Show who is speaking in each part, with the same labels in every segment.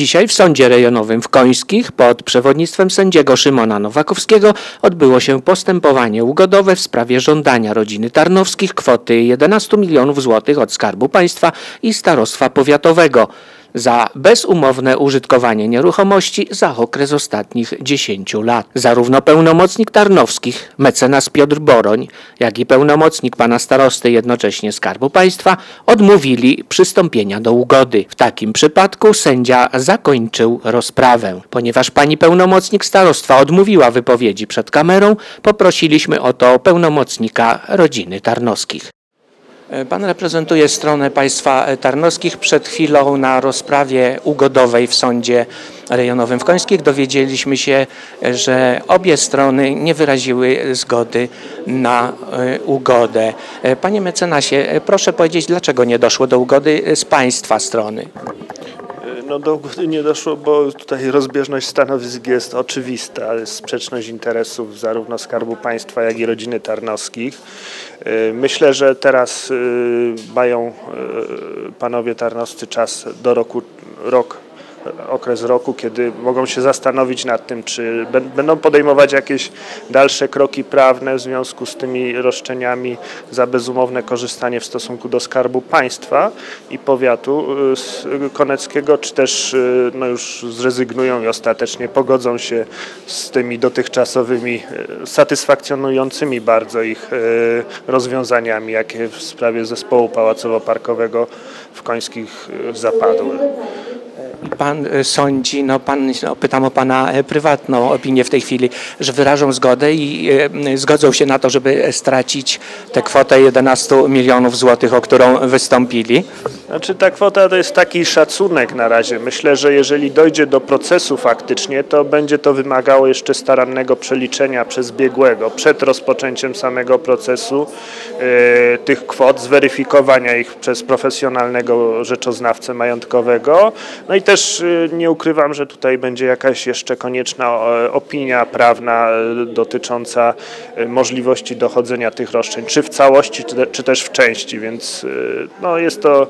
Speaker 1: Dzisiaj w Sądzie Rejonowym w Końskich pod przewodnictwem sędziego Szymona Nowakowskiego odbyło się postępowanie ugodowe w sprawie żądania rodziny Tarnowskich kwoty 11 milionów złotych od Skarbu Państwa i Starostwa Powiatowego za bezumowne użytkowanie nieruchomości za okres ostatnich 10 lat. Zarówno pełnomocnik Tarnowskich, mecenas Piotr Boroń, jak i pełnomocnik pana starosty jednocześnie Skarbu Państwa odmówili przystąpienia do ugody. W takim przypadku sędzia zakończył rozprawę. Ponieważ pani pełnomocnik starostwa odmówiła wypowiedzi przed kamerą, poprosiliśmy o to pełnomocnika rodziny Tarnowskich. Pan reprezentuje stronę państwa tarnowskich. Przed chwilą na rozprawie ugodowej w sądzie rejonowym w Końskich dowiedzieliśmy się, że obie strony nie wyraziły zgody na e, ugodę. E, Panie mecenasie, e, proszę powiedzieć, dlaczego nie doszło do ugody z państwa strony?
Speaker 2: No do ugody nie doszło, bo tutaj rozbieżność stanowisk jest oczywista, sprzeczność interesów zarówno Skarbu Państwa, jak i rodziny Tarnowskich. Y, Myślę, że teraz y, mają y, panowie tarnowscy czas do roku, rok okres roku, kiedy mogą się zastanowić nad tym, czy bę- będą podejmować jakieś dalsze kroki prawne w związku z tymi roszczeniami za bezumowne korzystanie w stosunku do Skarbu Państwa i powiatu y, koneckiego, czy też y, no już zrezygnują i ostatecznie pogodzą się z tymi dotychczasowymi y, satysfakcjonującymi bardzo ich rozwiązaniami, jakie w sprawie zespołu pałacowo-parkowego w Końskich zapadły.
Speaker 1: Pan e, sądzi, no pan, no, pytam o pana e, prywatną opinię w tej chwili, że wyrażą zgodę i e, zgodzą się na to, żeby stracić tę kwotę 11 milionów złotych, o którą wystąpili.
Speaker 2: Znaczy ta kwota to jest taki szacunek na razie. Myślę, że jeżeli dojdzie do procesu faktycznie, to będzie to wymagało jeszcze starannego przeliczenia przez biegłego przed rozpoczęciem samego procesu e, tych kwot, zweryfikowania ich przez profesjonalnego rzeczoznawcę majątkowego. No i też e, nie ukrywam, że tutaj będzie jakaś jeszcze konieczna e, opinia prawna dotycząca możliwości dochodzenia tych roszczeń, czy w całości, czy, te, czy też w części, więc no, jest to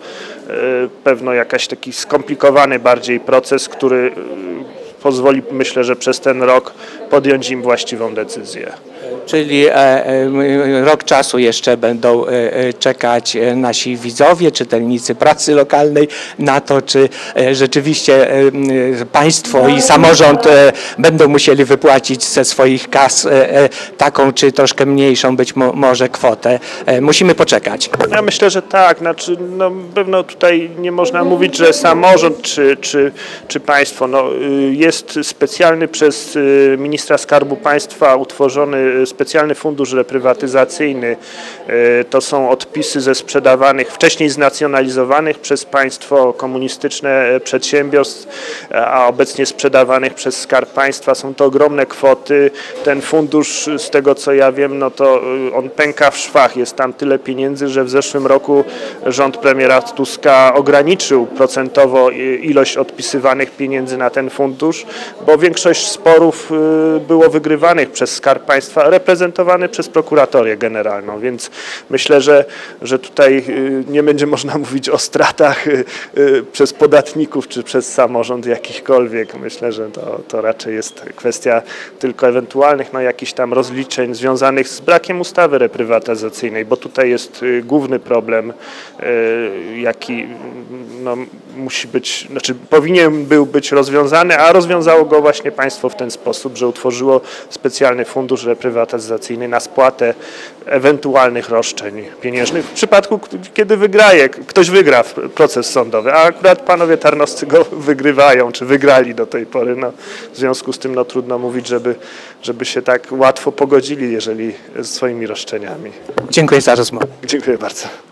Speaker 2: pewno jakiś taki skomplikowany bardziej proces, który e, pozwoli myślę, że przez ten rok podjąć im właściwą decyzję.
Speaker 1: Czyli e, e, rok czasu jeszcze będą e, czekać nasi widzowie, czytelnicy pracy lokalnej na to, czy rzeczywiście państwo i samorząd będą musieli wypłacić ze swoich kas taką czy troszkę mniejszą być mo, może kwotę. Musimy poczekać.
Speaker 2: Ja myślę, że tak. Znaczy, no, pewno tutaj nie można mówić, że samorząd czy, czy, czy państwo. No, y, jest specjalny przez y, ministra Skarbu Państwa utworzony specjalny fundusz reprywatyzacyjny. Y, To są odpisy ze sprzedawanych, wcześniej znacjonalizowanych przez państwo komunistyczne e, przedsiębiorstw, a obecnie sprzedawanych przez Skarb Państwa. Są to ogromne kwoty. Ten fundusz, z tego co ja wiem, no to y, on pęka w szwach. Jest tam tyle pieniędzy, że w zeszłym roku rząd premiera Tuska ograniczył procentowo ilość odpisywanych pieniędzy na ten fundusz, bo większość sporów było wygrywanych przez Skarb Państwa, reprezentowany przez prokuratorię generalną, więc myślę, że, że tutaj y, nie będzie można mówić o stratach y, y, przez podatników czy przez samorząd jakichkolwiek. Myślę, że to, to raczej jest kwestia tylko ewentualnych no, jakichś tam rozliczeń związanych z brakiem ustawy reprywatyzacyjnej, bo tutaj jest główny problem, jaki no, musi być, znaczy powinien był być rozwiązany, a rozwiązało go właśnie państwo w ten sposób, że utworzyło specjalny fundusz reprywatyzacyjny na spłatę ewentualnych roszczeń pieniężnych w przypadku, kiedy wygraje, ktoś wygra w- proces sądowy, a akurat panowie tarnowscy go wygrywają, czy wygrali do tej pory. No, w związku z tym no, trudno mówić, żeby, żeby się tak łatwo pogodzili, jeżeli z swoimi roszczeniami.
Speaker 1: Dziękuję za rozmowę.
Speaker 2: Dziękuję bardzo.